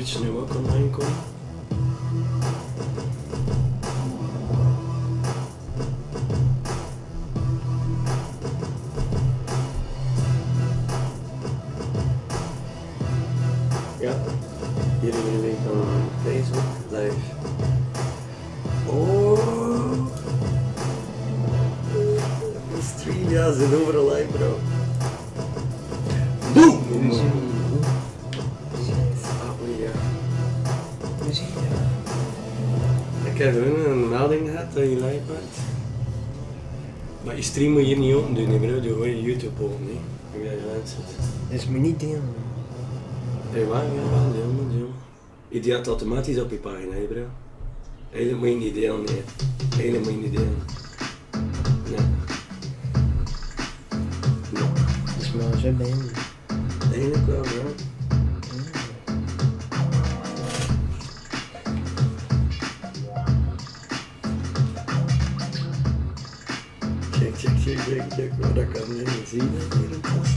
коричнева тоненько. Ja, hier in de van Facebook live. Oh, stream, ja, ze overal dat je. Maar je stream moet je hier niet open doen. Doe gewoon je YouTube open, hè. Hoe live zit. Dus moet niet delen. Hey, waar? Ja, wel, deel. Je deelt automatisch op je pagina, hè, bro. Eigenlijk moet je niet delen, nee. Eigenlijk moet je niet delen. Nee. Nee. Dus maar zo bij. Eigenlijk wel, bro. Hier een tas?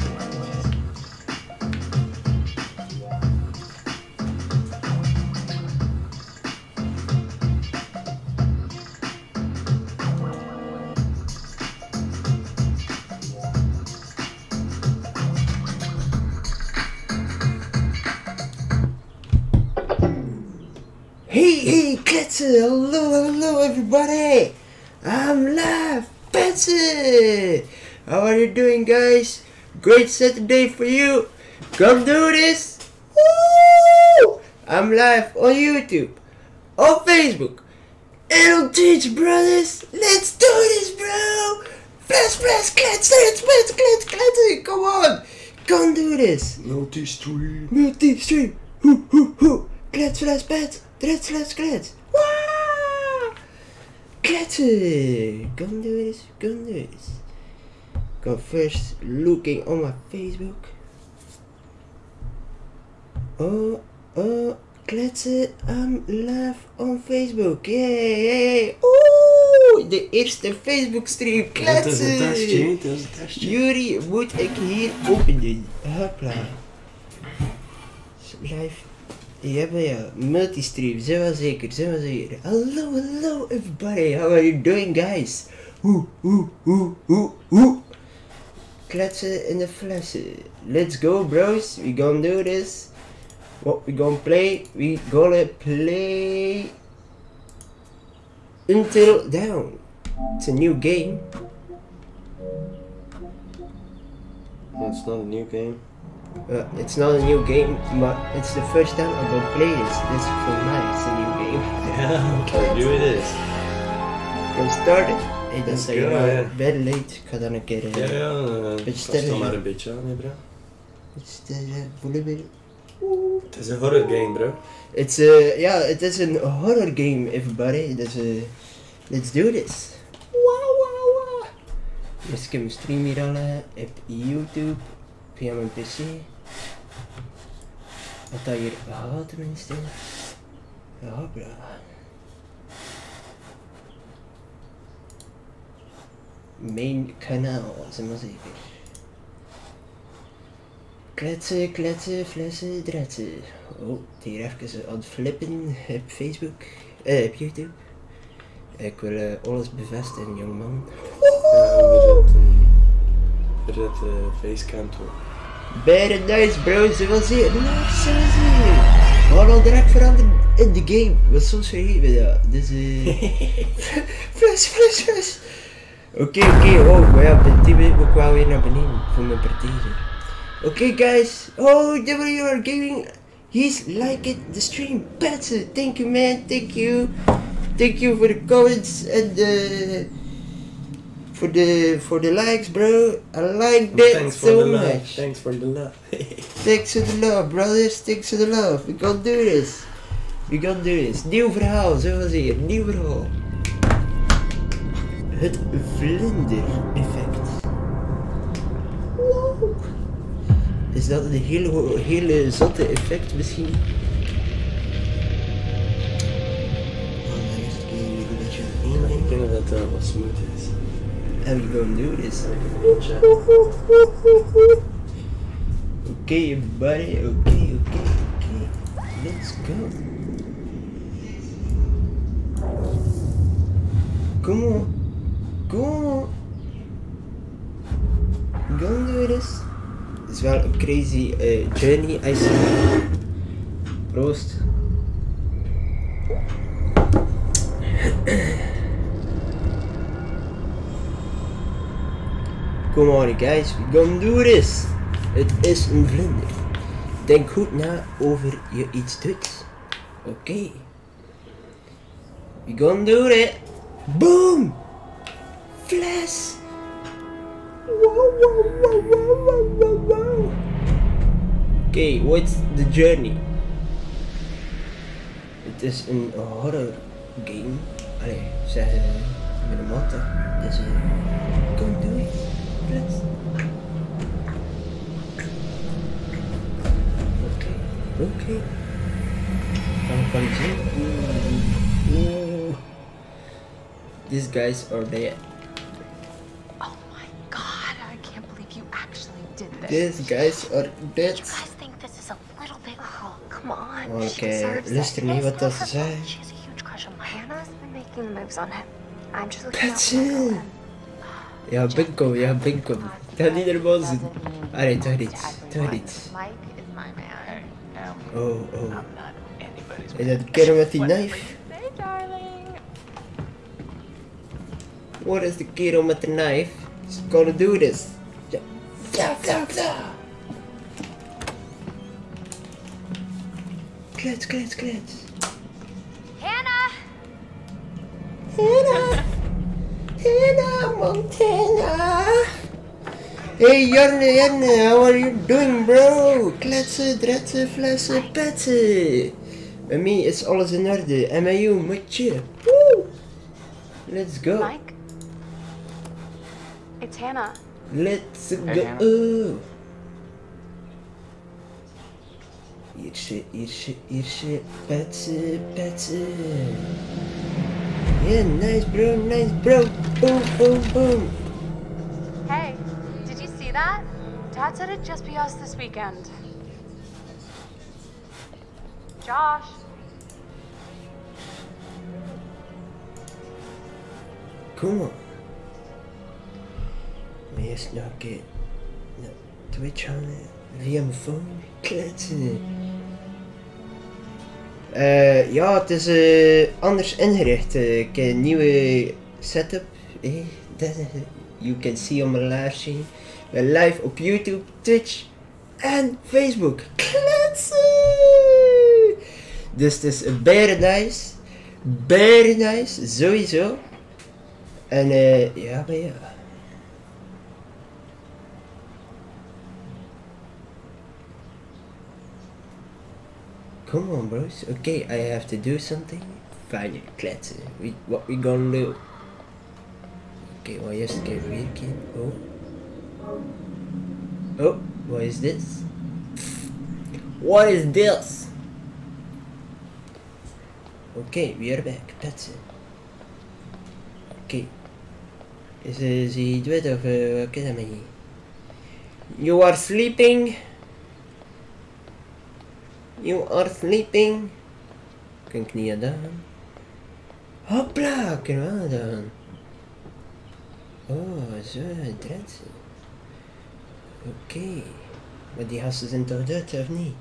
Hey, hey! Hello, hello, everybody! I'm live, Kletsen! How are you doing, guys? Great Saturday for you! Come do this! Woo! I'm live on YouTube, on Facebook, and on Twitch, brothers! Let's do this, bro! Flash, flash, Kletsen! Flash, flash, Kletsen! Come on! Come do this! Multi-stream. Multi-stream. Hoe, hoe, hoe. Klets, fles, pet. Klets, fles, klets. Waaah! Kletsen. Come do this. Come do this. Go first looking on my Facebook. Oh, oh. Kletsen. I'm live on Facebook. Yay, yay. Oeh, de eerste Facebook stream. Dat is een testje, Kletsen. dat is een testje. Jury moet ik hier open doen. Hopla. Live. Ja, maar ja. Multistream, zijn wel zeker, zijn wel zeker. Hallo, hallo everybody. How are you doing guys? Hoe, hoe, hoe, hoe, hoe. Kletsen in de flessen. Let's go bros. We gonna do this. What we gonna play? We gonna play Until Dawn. It's a new game. It's not a new game. Uh, it's not a new game, but it's the first time I'm gonna play this. This for mij it's a new game. Ja, oké, do this. We start it? Hey, dan Let's zeg je ja. very late. Ik ga dan een keer... Ja, Uh, ja. eh, Beetje dat maar ja. een beetje aan, hè, bro. Het is een horror game, bro. It's uh, yeah, it is a horror game, everybody. Dus uh, let's do this. Wow, wow, wow. Dus ik heb mijn stream hier al op YouTube, via mijn PC. Wat dat hier gaat tenminste. Ja, bro. Main kanaal, zeg maar zeker. Kletsen, kletsen, flessen, dretsen. Oh, hier even aan het flippen op Facebook, eh, op YouTube. Ik wil eh, alles bevestigen, jongeman. Ja, we zetten... We zetten facecam toe. Very nice, bro. Ze wil zien. Nice, ze wil zien. We gaan al direct veranderen in de game. Wat zo schrijven, ja. Dus, eh... fles, fles, fles. Oké, oké. Oh, maar ja, bij 10 minuten moet ik wel weer naar beneden voor mijn partij. Oké, guys. Oh, WR Gaming. He's liking the stream. Better. Thank you, man. Thank you. Thank you for the comments and the... For the, for the likes, bro. I like that Thanks for so the love. much. Thanks for the love. Thanks to the love, brothers. Thanks to the love. We gonna do this. We gonna do this. Nieuw verhaal, zoals hier. Nieuw verhaal het vlindereffect. Wow. Is dat een hele, hele zatte effect misschien? Ik denk dat dat wat smooth is. En we gaan doen is. Oké, buddy, oké, okay, oké, okay, oké. Okay. Let's go. Kom on. On. Gonna do this. Het is wel een crazy eh, journey, I see. Proost. Come on guys, we gonna do this. Het is een vlinder. Denk goed na over je iets doet. Oké. We gonna do it. Boom! Oké, what's the journey? Het is een horror game. Allee, zeggen met een motto. Dus eh, go do it. Oké, oké. Gaan zien. Oeh. Oeh. These guys are dead. This. Guys are dead. You guys think this is a little bit girl. Come on. Oké, she deserves it. luister niet wat dat ze It's zei. not her fault. She has a huge crush on my Hannah's been making the moves on him. I'm just looking That's it. Ja, bingo, ja, bingo. Dat niet er was. Doesn't mean Allee, toch to niet. Toch Mike is my man. Hey, Oh, oh. I'm not anybody's Is dat kerel met die knife? Hey, darling. What is the kerel met de knife? He's gonna do this. Ja, ja, ja. Klets, klets, klets. Hannah! Hannah! Hannah Montana! Hey Jarne, Jarne, how are you doing bro? Kletsen, dretsen, flessen, petsen. Bij mij is alles in orde. En met jou, moet je. Woo! Let's go. Mike? It's Hannah. Let's Hey, go. Hannah. Hier zit, hier zit, hier zit. Petsen, petsen. Yeah, nice bro, nice bro. Boom, boom, boom. Hey, did you see that? Dad said it'd just be us this weekend. Josh. Kom on. Keer naar Twitch hangen via mijn phone kletsen. Eh, ja, het is eh, anders ingericht. Eh, ik heb een nieuwe setup. Eh, you can see on my live stream. We live op YouTube, Twitch en Facebook. Kletsen! Dus het is very nice. Very nice, sowieso. En eh, ja, maar ja. Come on, bros. Okay, I have to do something. Fine, kletsen. We, what we gonna do? Okay, een keer weer keer. Oh. Oh, what is this? What is this? Okay, we are back. That's it. Okay. Is, is he dead of uh, academy? You are sleeping. You are sleeping. Ik niet gedaan. Hopla, kunnen we gedaan. Oh, zo, interesse. Oké. Maar die gasten zijn toch dood, of niet?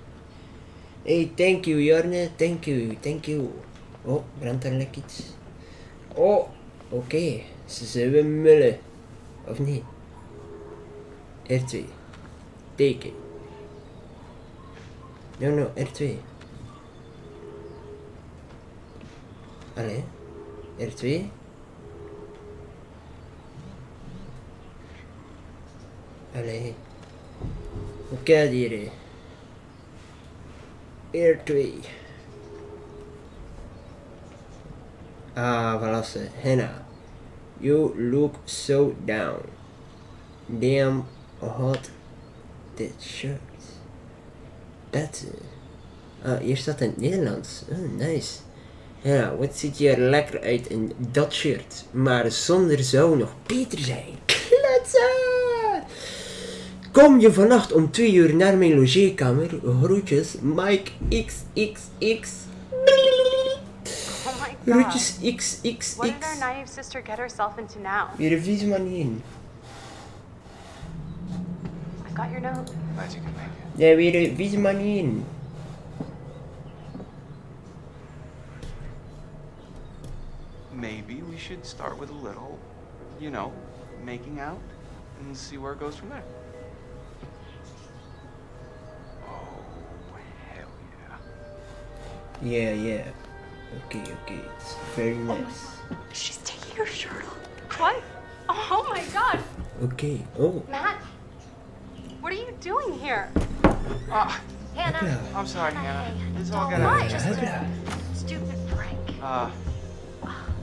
Hey, thank you, Jorne. Thank you, thank you. Oh, brandt er lekker iets. Oh, oké. Ze zijn weer mullen. Of niet? R2. Teken. No, no, R2. Allee. R2. Allee. Hoe kan hier? R2. Ah, voilà ze. Henna. You look so down. Damn hot that shirt. Dat. Ah, hier staat in het Nederlands. Oh, nice. Ja, wat ziet je er lekker uit in dat shirt. Maar zonder zou nog beter zijn. Kletsen! Kom je vannacht om 2 uur naar mijn logeerkamer? Groetjes, Mike XXX. Oh my god. Groetjes What did our XXX. naive sister get herself into now? Weer een vieze manier. I got your note. Glad you can make it. Ja, weer een vieze manier. Maybe we should start with a little, you know, making out and see where it goes from there. Oh, hell yeah. Yeah, yeah. Okay, okay. It's very oh, nice. She's taking her shirt off. What? Oh my god. Okay. Oh. Matt, what are you doing here? Ah, Hannah, I'm sorry, Hannah. It's all don't got lie, just of a stupid prank. Uh,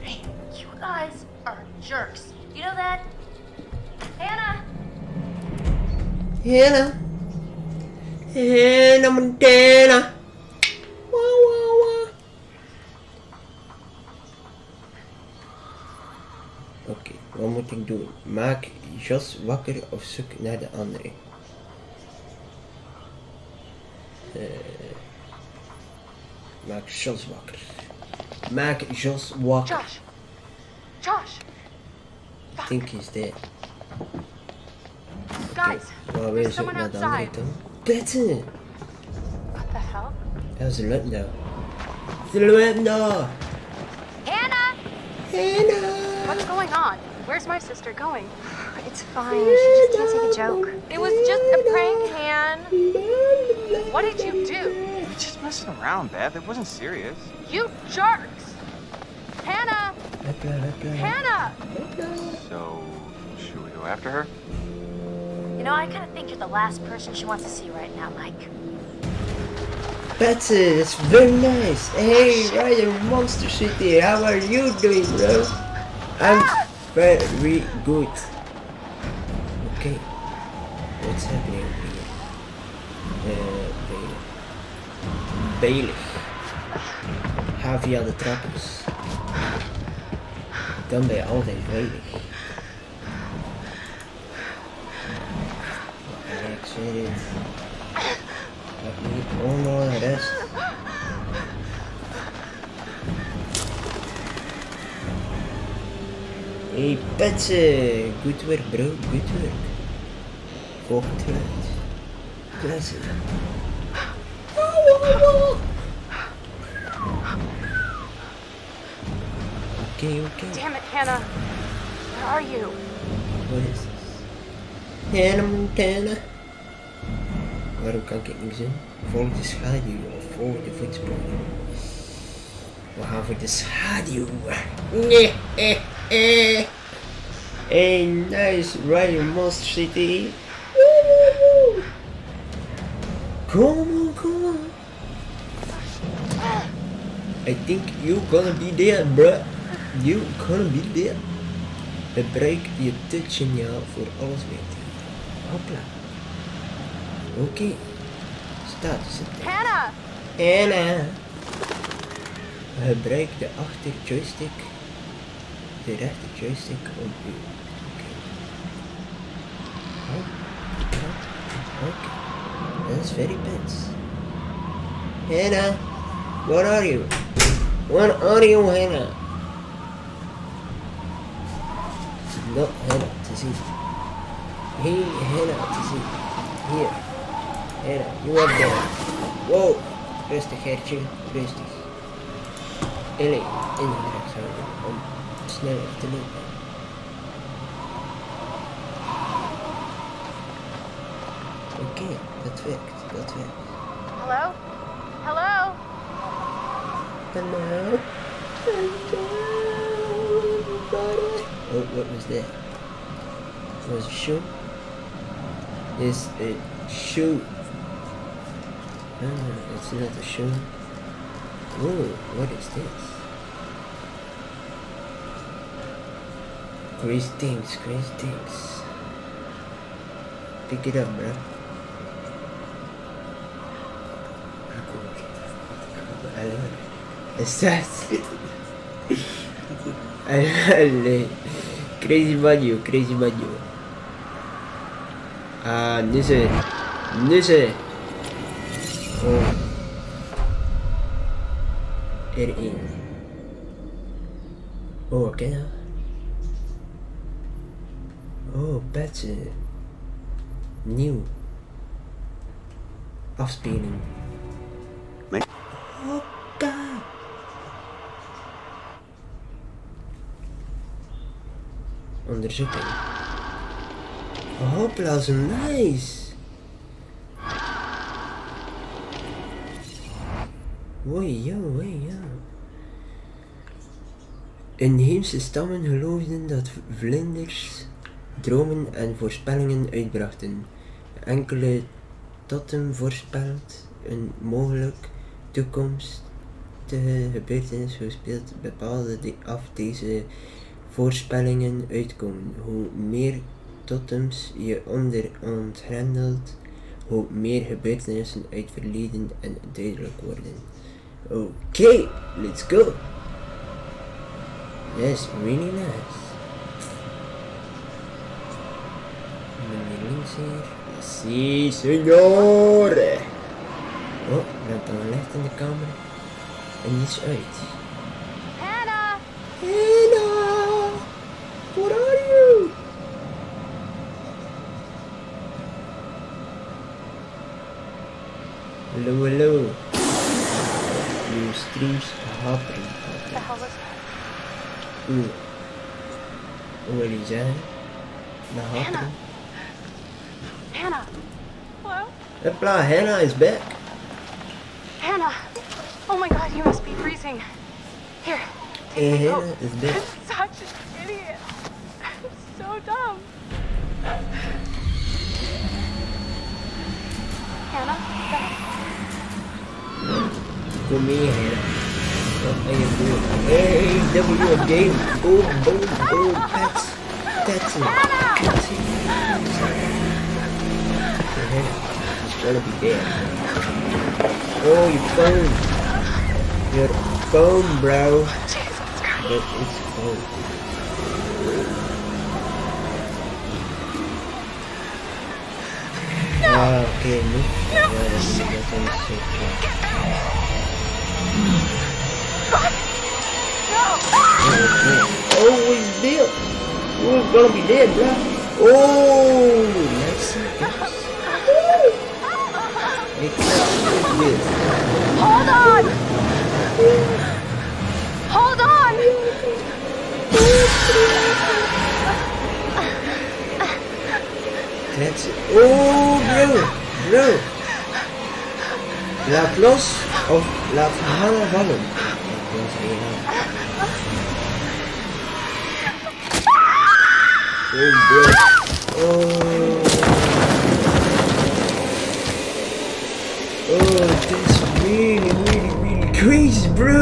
Hey, you guys are jerks. You know that? Hannah! Hannah. Hannah Montana. Wah, wah, wah. Oké, wat moet ik doen? Maak Jos wakker of zoek naar de andere. Eh, maak Jos wakker. Maak Jos wakker. Josh. Josh. I think he's dead. Guys, Waar there's someone outside. kant? Petten! What the hell? Ja, ze lukt daar. Ze lukt daar! Hannah! Hannah! What's going on? Where's my sister going? It's fine. She just can't take a joke. It was just a prank, Han. What did you do? we're just messing around, Beth. It wasn't serious. You jerks! Hannah! Hopla, hopla, Hannah! hopla. So, should we go after her? You know, I kind of think you're the last person she wants to see right now, Mike. Petten, It's very nice. Hey, Ryder Monster City, how are you doing, bro? I'm ah! very good. Okay, veilig. Ga via de trappers. Dan ben je altijd veilig. Ik zweer het. Laat niet de rest. Hey Petse, good work bro, good work. Volgend geluid. Klasse. Oké, oké. Damn it, Hannah. Where are you? Wat is dit? Hannah Montana. Waarom kan ik niet zien? Volg de schaduw of volg de voetsporen. We gaan voor de schaduw. Nee, eh, eh. Hey, nice, Ryan Monster City. Come on, come on. I think you gonna be there, bruh. You gonna be there. Gebruik je touchsignaal voor alles doen. Hopla. Oké. Status het. Hannah! Anna. Gebruik de achter joystick. De rechter joystick om u. Oké. Oh. Oh. Oké. That's very bad. Hannah. Where are you? Where are you, Hannah? Te zien. Hey, Hannah, te zien. Hier. Hannah, you are there. Wow. Rustig, Gertje. Rustig. Ellie, ingedrukt houden om sneller te lopen. Oké, okay, dat werkt, dat werkt. Hello? Hello? Hello? What was that? It was a shoe? It's a shoe. Ah, it's not a shoe. Oh, what is this? Crazy things, things. Pick it up, bro. Allora, esatto. Allora, crazy Mario, crazy Mario. Ah, nisse, nisse. Nice. Woi, yo, woi, yo. Inheemse stammen geloofden dat vlinders dromen en voorspellingen uitbrachten. Enkele totem voorspelt een mogelijk toekomstige gebeurtenis, hoe speelt bepaalde af deze voorspellingen uitkomen. Hoe meer totems je onder ontgrendelt, hoe meer gebeurtenissen uit verleden en duidelijk worden. Oké, let's go! That's really nice. Meneer links hier. Si, signore! Oh, hebben een licht in de kamer. En iets uit. Hello, hello. New streams happening. The hell was that? Ooh. What is that? The happening. Hannah! Hello? Hopla, Hannah is back. Hannah! Oh my god, you must be freezing. Here. Take my Hannah coat. is back. I'm such an idiot. I'm so dumb. Hannah? Come here, Hannah. What are you doing? Hey, W game. Boom, boom, boom. That's, that's it. That's it. Gonna be dead. Oh, your phone. Your phone, bro. But it's phone. Ah, okay, no. Yeah, Oh, he's dead. He's gonna be dead, bro. Oh, that shit Hold on! Hold on! That's it. Oh, bro. Bro. La los of la Hannah vallen. Dat was één hand. Oh, bro. Oh. Oh, that's really, really, really crazy, bro.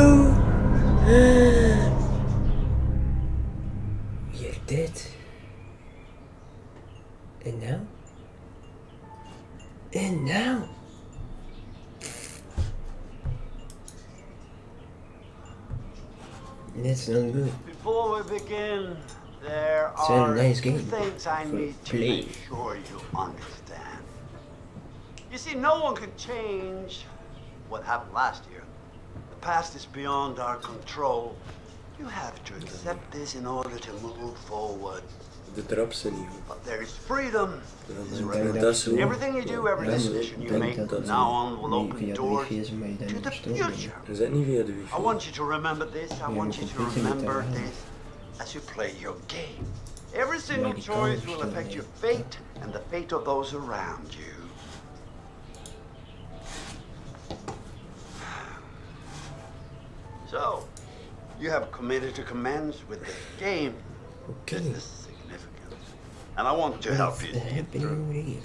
You're dead. And now? And now? That's not good. Before we begin, there It's a are nice two game things I need to play. make sure you understand. You see, no one can change what happened last year. The past is beyond our control. You have to accept this in order to move forward. The drops in you. But there is freedom. Dan denk dan dat dat zo. Everything you do, every decision you make from now on will open doors wifi is, maar je dan to the future. Is dat niet via de I want you to remember this. I want you to remember this as you play your game. Every single choice will affect your fate and the fate of those around you. So, you have committed to commence with this game. Okay. This is significant. And I want to help you What's get happening over here?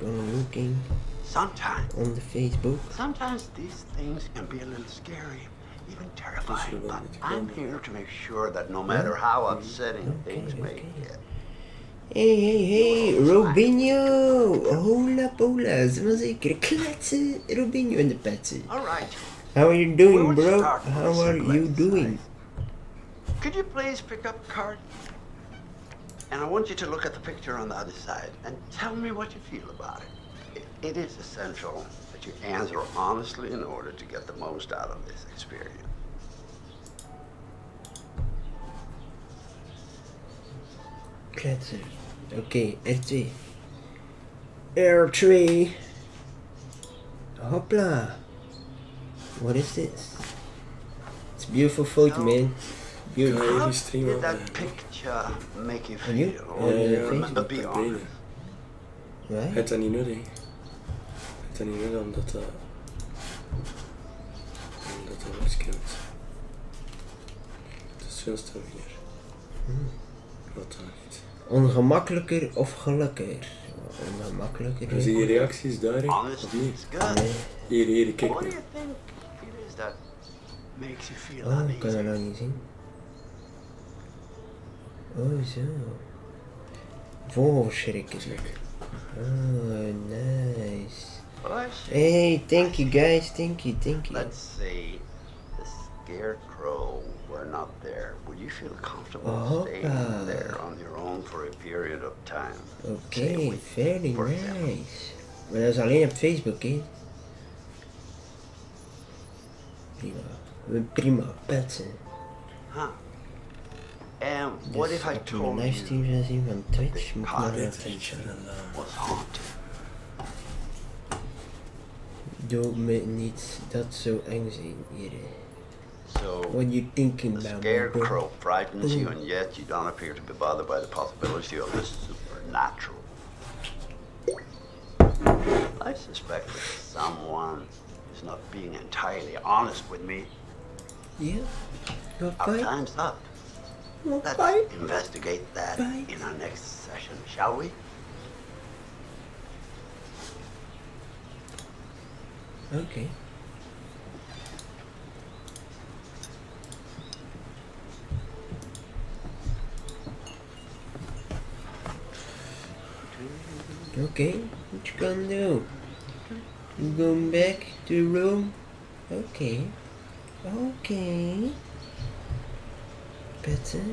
Gonna looking Sometimes, on the Facebook. sometimes these things can be a little scary. Even terrifying. But I'm here to make sure that no matter how upsetting things may okay. get, Hey, hey, hey, Robinho! Hola, pola, zeker kletsen? Robinho in de petsie. all right. How are you doing, bro? How are you doing? Could you please pick up a card? And I want you to look at the picture on the other side and tell me what you feel about it. It, it is essential that you answer honestly in order to get the most out of this experience. Kletsen. Oké, R2. R2. Hopla. What is this? It's beautiful photo, No. man. Beautiful. Ja, How die did that picture make you And you? feel? Ja, ja, Facebook. dat Be honest. beter. Right? Het is niet er niet willen omdat, uh, omdat hij wordt kent. Het is veel sterker. Hmm. Wat dan niet. Ongemakkelijker of gelukkiger? Ongemakkelijker. Dus je reacties daarin? Alles niet? Ah, nee. Hier, hier, kijk maar. Oh, ik kan dat nou niet zien. Oh, zo. Vogelschrikken. Oh, nice. Push. Hey, thank you guys, thank you, thank you. Let's say the scarecrow were not there. Would you feel comfortable Oh, staying uh. there on your own for a period of time? Okay, very example. nice. Maar dat is alleen op Facebook, hè? Prima. Prima, petsen. Huh. And what Dus if I heb je een told livestream you gaan zien van Twitch? Moet ik maar Dit naar Dit Twitch liedje gaan. en dan... was haunted? Doe me niet dat eng zijn. So What you thinking the about, me, scarecrow frightens you, and yet you don't appear to be bothered by the possibility of the supernatural. I suspect that someone is not being entirely honest with me. Yeah? Our fine? time's up. Let's fine? investigate that Fine. in our next session, shall we? Okay. Okay, what you gonna do? You going back to the room? Okay. Okay. Better.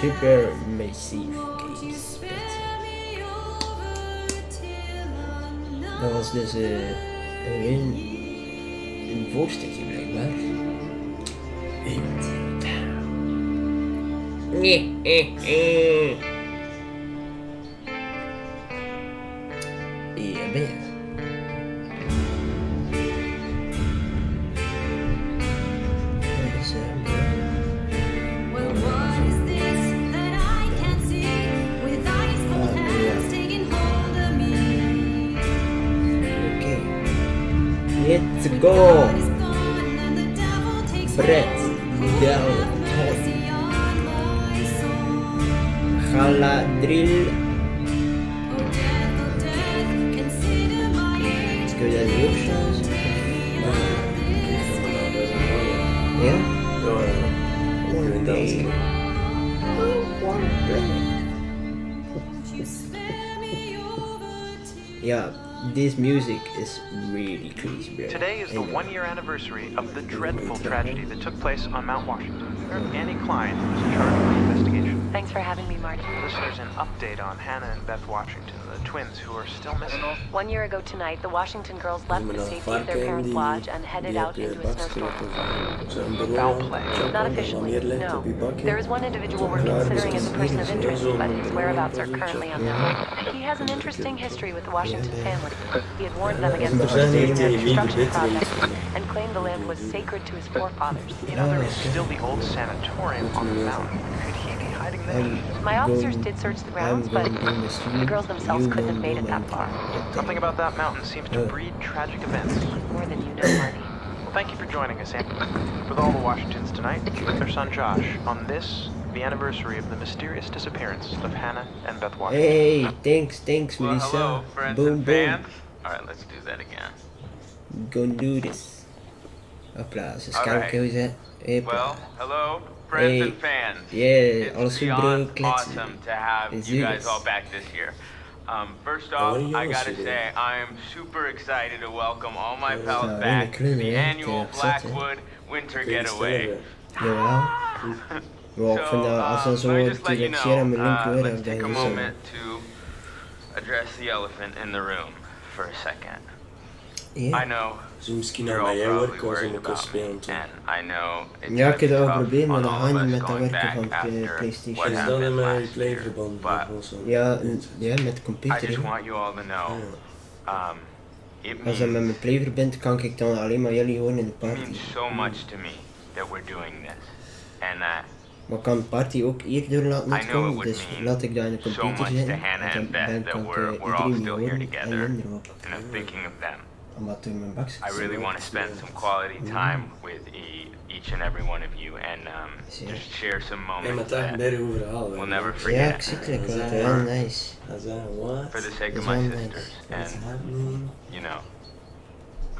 Super massive games. Dat was dus eh, een, een voorstukje blijkbaar. Nee, eh, eh. Ja, ben je. Ja, ja. Oh, Ik weet nee. dat. You spare me over tears. Ja, this music is really crazy, bro. Today is the Anyway. one year anniversary of the dreadful tragedy that took place on Mount Washington. Annie Klein was in charge of the investigation. Thanks for having me, Marty. Listeners, an update on Hannah and Beth Washington, the twins who are still missing. One year ago tonight, the Washington girls left the safety of their parents' die, lodge and headed out op je into a baksteen snowstorm. op zo'n Foul bureau, play. Not officially, no. op je bakje. There is one individual we're considering as a person of interest, but his whereabouts are currently unknown. He has an interesting history with the Washington family. He had warned them against the zijn hier proceeding their tegen wie de construction project and claimed the land was sacred to his forefathers. You know, there is still the old sanatorium on the mountain. I'm My officers going- did search the grounds, but the the girls themselves you couldn't have made it that far. Something about that mountain seems to Uh. breed tragic events. More than you know, Marty. Well, thank you for joining us, Annie. With all the Washingtons tonight, with their son Josh, on this, the anniversary of the mysterious disappearance of Hannah and Beth Washington. Hey, thanks, thanks, Well, Melissa. hello, friends boom, and boom. fans. All right, let's do that again. Gonna do this. Hopla, ze All scan right. keuze. Hopla. Well, hello, friends Hey. and fans. Yeah, it's alles goed bro, beyond awesome to have Let's you do guys this. all back this year. Um, first off, what I gotta doing? say, I am super excited to welcome all my Ja, pals in back to the annual tegen gezet, hè. Blackwood Winter Kun je die Getaway. stellen, Jawel. Ja, ik vind dat als dat um, let me just let you know, share mijn uh, let's take a denk ik zo. moment to address the elephant in the room for a second. I know Misschien aan mij werken als ik kan spelen. Ja, ik heb dat wel geprobeerd, maar dat gaat met dat werken van eh, de PlayStation. Is dat in mijn playverband? Ja, ja, met de computer. Als ik met mijn playverband kan ik dan alleen maar jullie horen in de party. maar kan de party ook eerder laten komen, dus laat ik dat in de computer zitten. En dan kan ik eh, iedereen horen en minder op. ook. and I'm thinking of them. Omdat toen mijn bak zit. I really want to spend some quality time with e- each and every one of you, and um, just share some moments daar that berg overhalen. we'll never forget. ik zie het lekker wat, nice. Hij zei, what? For the sake That's of my all sisters, What's and you know.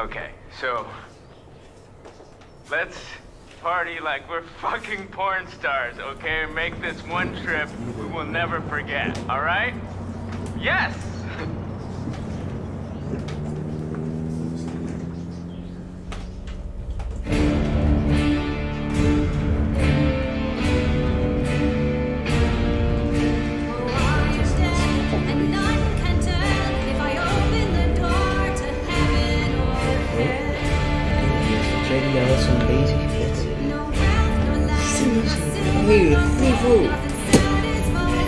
Okay, so let's party like we're fucking porn stars, okay? Make this one trip we will never forget, all right? Yes!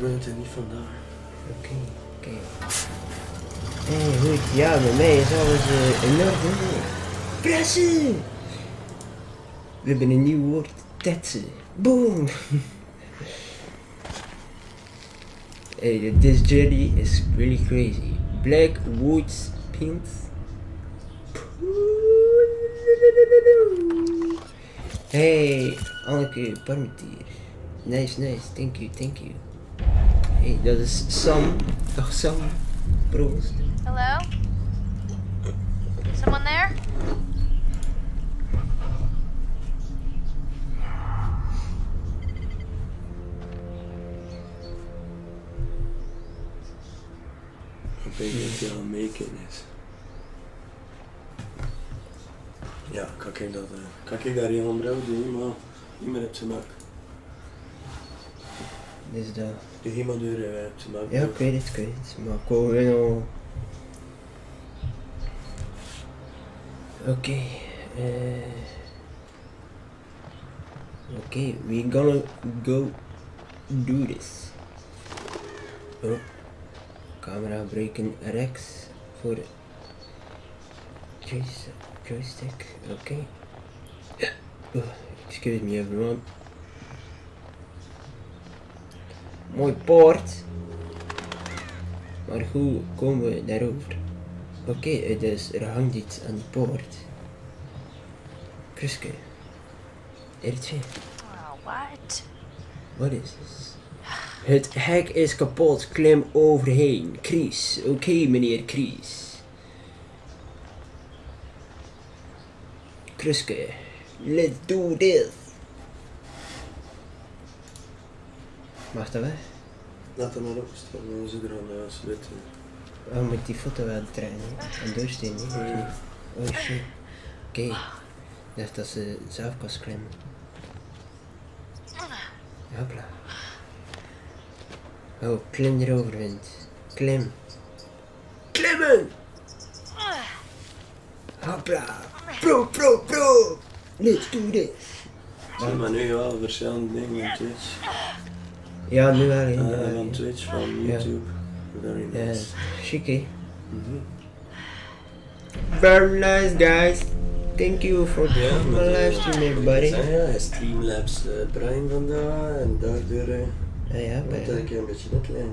niet vandaag. Oké, oké. Hé, goed, ja, bij mij is alles eh, in orde. Pressen! We hebben een nieuw woord, tetsen. Boom! hey, this journey is really crazy. Black Woods Pins. Hey, Anneke Parmentier. Nice, nice. Thank you, thank you. Hey, dat is Sam. Dag Sam. Proost. Hello? Someone there? Ik weet niet of hij aan het maken is. Ja, kan ik dat, eh, kan ik daar heel brouw doen, maar niet meer op zijn mak. Dus dat. Eh, op zijn mak. Ja, ik weet het, ik weet het. Maar ik wou gewoon al... Oké. eh. Oké, we gonna go do this. Oh. Camera gebruiken rechts voor joystick. Oké. Oh, excuse me everyone. Mooi poort. Maar hoe komen we daarover? Oké, dus er hangt iets aan de poort. Kruske. Ertje, Oh, what? wat is dit? Het hek is kapot, klim overheen. Chris, oké meneer Chris. Kruske, let's do this. Dat weg? Laat hem maar opstaan, dan zit er aan de zitten. Oh, met die foto wel trainen en doorsteken, of niet? Oh shit. Oké. Ik dacht dat ze zelf kan klimmen. Hopla. Oh, klim erover, wind. Klim. Klimmen! Hopla. Pro, pro, pro! Let's do this. Zie maar nu wel verschillende dingen Twitch. Ja, nu wel. Uh, wel, van. Twitch, van. YouTube. Very nice. chic hè. Mhm. Very nice guys. Thank you for maar, eh, livestream everybody. Ja, ja, Streamlabs uh, Brian vandaag en daardoor uh, Ja, dat ik een beetje net lijn.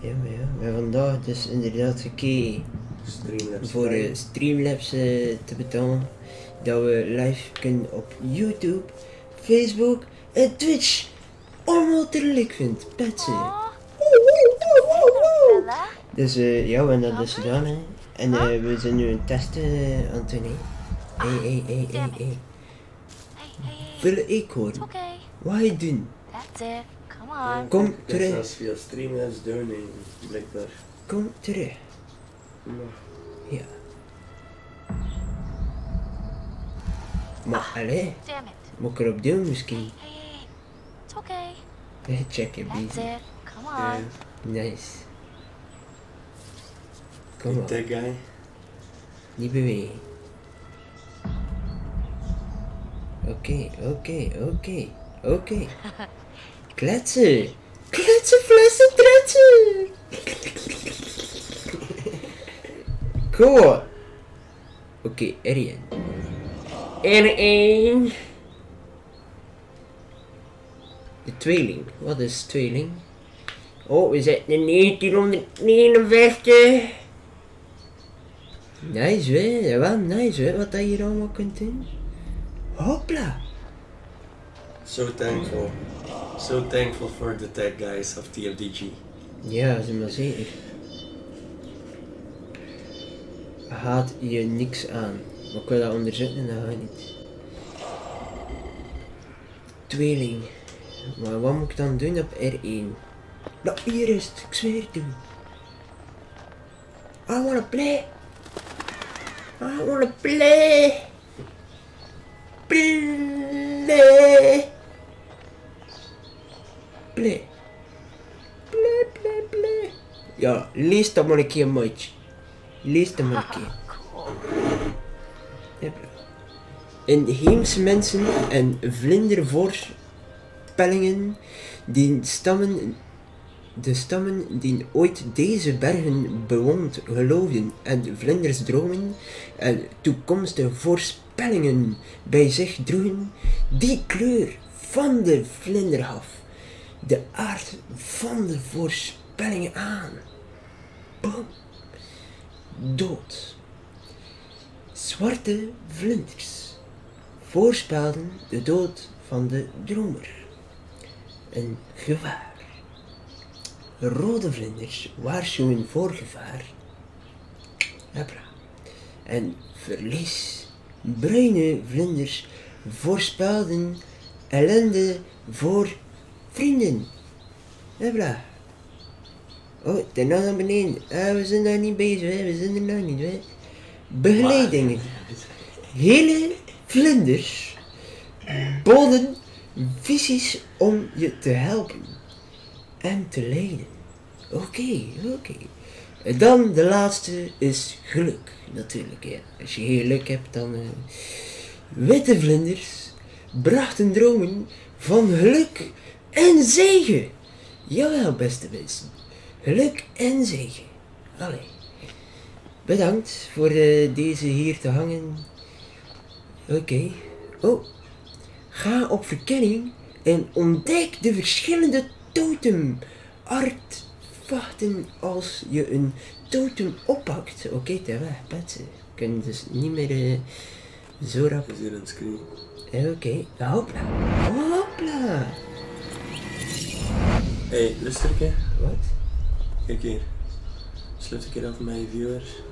hè. ja, maar ja. Maar vandaag dus inderdaad gekeken Streamlabs voor eh, Streamlabs eh, te betalen. Dat we live kunnen op YouTube, Facebook en Twitch. Onmogelijk vindt, Patsy. Dus uh, ja, we hebben dat dus gedaan. En uh, we zijn nu aan het testen, Anthony. Hé, hé, hé, hé, hé. Eekhoorn. Wat ga je doen? Kom terug. Dat is via blijkbaar. Kom terug. Ja. Maar, allee. Moet ik erop doen misschien? Hey, hey. It's okay. Check je That's bezig. it. Come Ja, on. Nice. Kom die op, tech guy. niet bewegen. Oké, oké, oké, oké. Kletsen! Kletsen, flessen, tretsen! Kom op. Oké, Arjen. Tweeling. Wat is tweeling? Oh, we zitten in 1959. Nice, hè? Wel nice, hè? Wat dat je hier allemaal kunt doen. Hopla. So thankful. So thankful for the tech guys of TFDG. Ja, zeg maar zeker. Haat je niks aan. Maar ik wil dat onderzoeken en dat gaat niet. Tweeling. Maar wat moet ik dan doen op R1? Nou, hier is het. Ik zweer het u. I wanna play. I wanna play. Play. Play. Play, play, play. Ja, lees dat maar een keer, maatje. Lees dat maar een keer. Bro. Inheemse mensen en vlindervoorspellingen die stammen, de stammen die ooit deze bergen bewoond geloofden en vlinders dromen en toekomstige voorspellingen bij zich droegen, die kleur van de vlinder gaf de aard van de voorspellingen aan. Boom. Dood. Zwarte vlinders voorspelden de dood van de dromer. Een gevaar. Rode vlinders waarschuwen voor gevaar. Hopla. En verlies. Bruine vlinders voorspelden ellende voor vrienden. Hopla. Oh, is nog naar beneden. Ah, we zijn daar niet bezig, hè. we zijn er nog niet. Hè. Begeleidingen. Hele vlinders boden visies om je te helpen en te leiden. Oké, oké. En Dan de laatste is geluk, natuurlijk. Ja. Als je geluk hebt, dan. eh, witte vlinders brachten dromen van geluk en zegen. Jawel, beste mensen. Geluk en zegen. Allee. Bedankt voor eh, deze hier te hangen. Oké. Oh. Ga op verkenning en ontdek de verschillende totem artefacten als je een totem oppakt. Oké, okay, weg, petsen. Je kunt dus niet meer eh, zo rap. Is hier een screen? Oké, hopla. Hopla. Hey, luister een keer. Wat? Kijk hier. Sluit een keer af met je viewers.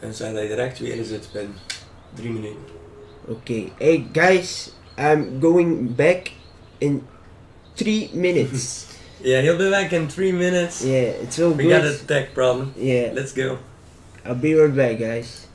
En zeg dat je direct weer zit binnen drie minuten. Oké, hey guys, I'm going back in three minutes. Yeah, he'll be back in three minutes. yeah, it's all We good. got a tech problem. Yeah, Let's go. I'll be right back, guys.